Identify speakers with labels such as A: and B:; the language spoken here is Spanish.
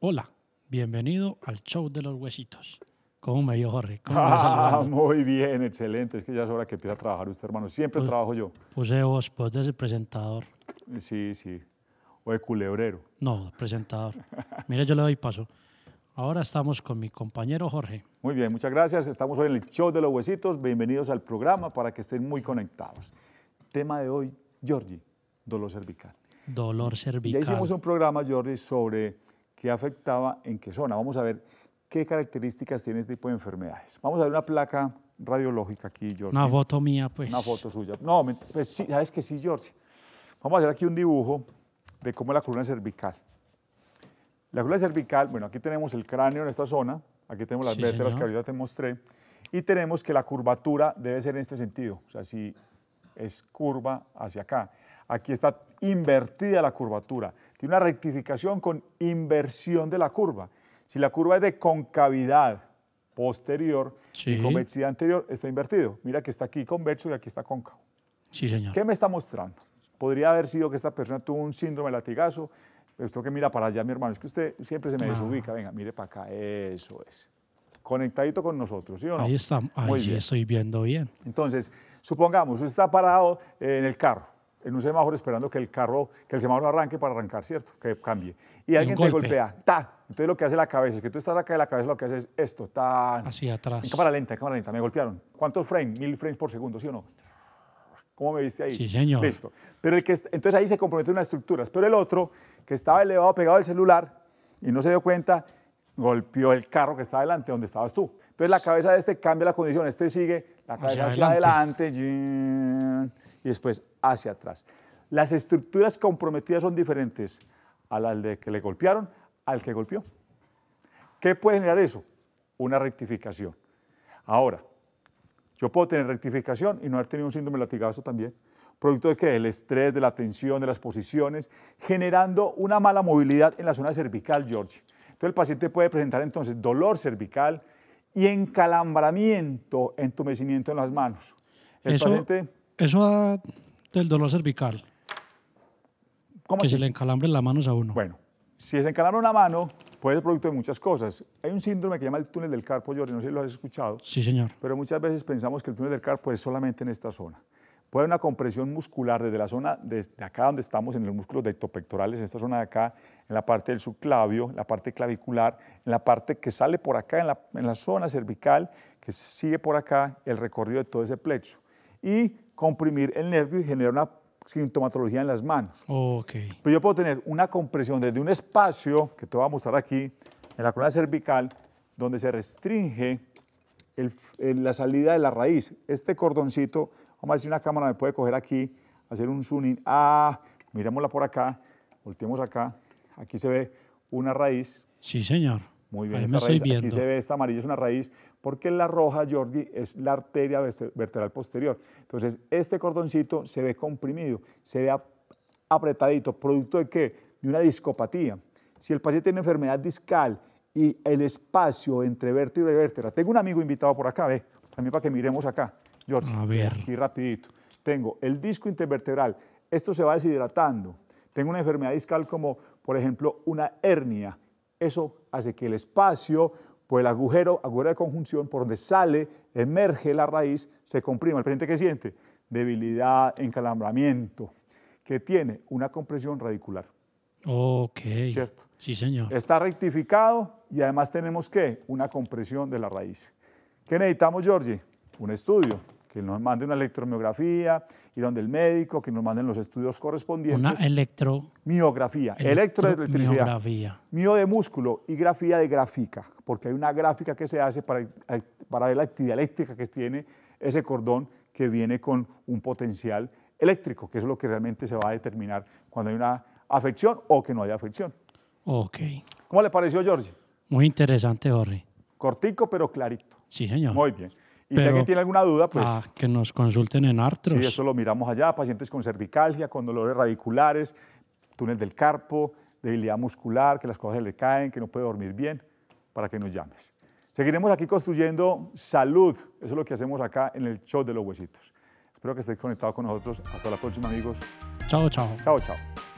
A: Hola, bienvenido al show de los huesitos. ¿Cómo me dio Jorge? ¿Cómo
B: Ah, muy bien, excelente. Es que ya es hora que empiece a trabajar usted, hermano. Siempre
A: Pues-
B: trabajo yo.
A: Puse voz, voz de ese presentador.
B: Sí, sí. O de culebrero.
A: No, presentador. Mire, yo le doy paso. Ahora estamos con mi compañero Jorge.
B: Muy bien, muchas gracias. Estamos hoy en el show de los huesitos. Bienvenidos al programa para que estén muy conectados. Tema de hoy, Georgie, dolor cervical.
A: Dolor
B: Ya
A: cervical.
B: hicimos un programa, Georgie, sobre qué afectaba en qué zona. Vamos a ver qué características tiene este tipo de enfermedades. Vamos a ver una placa radiológica aquí, Georgie.
A: Una foto mía, pues.
B: Una foto suya. No, pues sí, sabes que sí, George. Vamos a hacer aquí un dibujo de cómo es la columna cervical. La columna cervical, bueno, aquí tenemos el cráneo en esta zona, aquí tenemos las
A: Sí,
B: vértebras que
A: señor.
B: ahorita te mostré, y tenemos que la curvatura debe ser en este sentido, o sea, si es curva hacia acá. Aquí está invertida la curvatura, tiene una rectificación con inversión de la curva. Si la curva es de concavidad posterior
A: Sí.
B: y convexidad anterior, está invertido. Mira que está aquí convexo y aquí está cóncavo.
A: Sí, señor.
B: ¿Qué me está mostrando? Podría haber sido que esta persona tuvo un síndrome de latigazo. Esto que mira para allá, mi hermano, es que usted siempre se me
A: Ah.
B: desubica. Venga, mire para acá, eso es. Conectadito con nosotros, ¿sí o no?
A: Ahí está. Ahí estoy viendo bien.
B: Entonces, supongamos, usted está parado eh, en el carro, en un semáforo esperando que el carro, que el semáforo arranque para arrancar, ¿cierto? Que cambie. Y alguien te
A: golpe.
B: golpea, ¡ta! Entonces lo que hace la cabeza, es que tú estás acá de la cabeza, lo que hace es esto, ¡tan!
A: Hacia atrás.
B: En cámara lenta, en cámara lenta, me golpearon. ¿Cuántos frames? Mil frames por segundo, ¿sí o no? ¿Cómo me viste ahí?
A: Sí, señor.
B: Listo. Pero el que, entonces ahí se comprometen unas estructuras. Pero el otro, que estaba elevado, pegado al celular y no se dio cuenta, golpeó el carro que estaba delante, donde estabas tú. Entonces la cabeza de este cambia la condición, este sigue la cabeza hacia, adelante, yin, y después hacia atrás. Las estructuras comprometidas son diferentes a las de que le golpearon al que golpeó. ¿Qué puede generar eso? Una rectificación. Ahora, yo puedo tener rectificación y no haber tenido un síndrome de latigazo también. Producto de qué? Del estrés, de la tensión, de las posiciones, generando una mala movilidad en la zona cervical, George. Entonces el paciente puede presentar entonces dolor cervical y encalambramiento, entumecimiento en las manos. El
A: Eso,
B: paciente,
A: eso da del dolor cervical.
B: ¿cómo
A: Que
B: así?
A: se le encalambren las manos a uno.
B: Bueno, si se encalambra una mano, puede ser producto de muchas cosas. Hay un síndrome que se llama el túnel del carpo, George, no sé si lo has escuchado.
A: Sí, señor.
B: pero muchas veces pensamos que el túnel del carpo es solamente en esta zona. Puede haber una compresión muscular desde la zona, desde acá donde estamos, en los músculos dectopectorales, en esta zona de acá, en la parte del subclavio, en la parte clavicular, en la parte que sale por acá, en la, en la zona cervical, que sigue por acá el recorrido de todo ese plexo. Y comprimir el nervio y generar una sintomatología en las manos.
A: Ok.
B: Pero yo puedo tener una compresión desde un espacio, que te voy a mostrar aquí, en la columna cervical, donde se restringe el- el- la salida de la raíz. Este cordoncito, vamos a ver si una cámara me puede coger aquí, hacer un zoom in. Ah, mirémosla por acá, volteemos acá. Aquí se ve una raíz.
A: Sí, señor.
B: Muy bien,
A: Ahí
B: esta
A: me estoy
B: raíz.
A: viendo.
B: Aquí se ve esta amarilla, es una raíz, porque la roja, Jordi, es la arteria vertebral posterior. Entonces, este cordoncito se ve comprimido, se ve ap- apretadito, producto de qué? De una discopatía. Si el paciente tiene enfermedad discal y el espacio entre vértebra y vértebra, tengo un amigo invitado por acá, ve, también para que miremos acá,
A: A ver.
B: aquí rapidito. Tengo el disco intervertebral, esto se va deshidratando. Tengo una enfermedad discal como, por ejemplo, una hernia. Eso hace que el espacio, por el agujero, agujero de conjunción, por donde sale, emerge la raíz, se comprima. ¿El paciente qué siente? Debilidad, encalambramiento, que tiene una compresión radicular.
A: Ok.
B: Cierto.
A: Sí, señor.
B: Está rectificado y además tenemos que una compresión de la raíz. ¿Qué necesitamos, Georgie? Un estudio, que nos mande una electromiografía, ir donde el médico, que nos manden los estudios
A: Una
B: correspondientes.
A: electro...
B: miografía, electroelectricidad. Mio de músculo y grafía de gráfica, porque hay una gráfica que se hace para, para ver la actividad eléctrica que tiene ese cordón que viene con un potencial eléctrico, que es lo que realmente se va a determinar cuando hay una afección o que no haya afección.
A: Ok.
B: ¿Cómo le pareció, George?
A: Muy interesante, Jorge.
B: Cortico, pero clarito.
A: Sí, señor.
B: Muy bien. Y si
A: Pero-
B: alguien tiene alguna duda, pues
A: Ah, que nos consulten en Artros.
B: sí, eso lo miramos allá, pacientes con cervicalgia, con dolores radiculares, túnel del carpo, debilidad muscular, que las cosas le caen, que no puede dormir bien, para que nos llames. Seguiremos aquí construyendo salud. Eso es lo que hacemos acá en el show de los huesitos. Espero que estéis conectados con nosotros. Hasta la próxima, amigos.
A: Chao, chao.
B: Chao, chao.